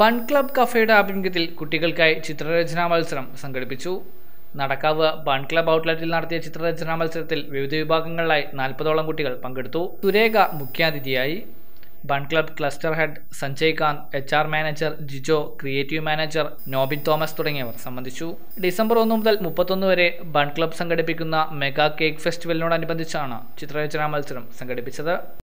Bun club കഫേയുടെ ആഭിമുഖ്യത്തിൽ കുട്ടികൾക്കായി ചിത്രരചനാ മത്സരം സംഘടിപ്പിച്ചു. നടക്കാവ് ബൺ ക്ലബ് ഔട്ട്ലെറ്റിൽ നടത്തിയ ചിത്രരചനാ മത്സരത്തിൽ വിവിധ വിഭാഗങ്ങളിലായി നാൽപ്പതോളം കുട്ടികൾ പങ്കെടുത്തു. സുരേഖ മുഖ്യാതിഥിയായി. Bun Club cluster head Sanjay Kanth H R manager Jijo creative manager Nobin Thomas തുടങ്ങിയവർ സംബന്ധിച്ചു. ഡിസംബർ ഒന്ന് മുതൽ മുപ്പത്തൊന്ന് വരെ ബൺ ക്ലബ് സംഘടിപ്പിക്കുന്ന മെഗാ കേക്ക് ഫെസ്റ്റിവലിനോടനുബന്ധിച്ചാണ് ചിത്രരചനാ മത്സരം സംഘടിപ്പിച്ചത്.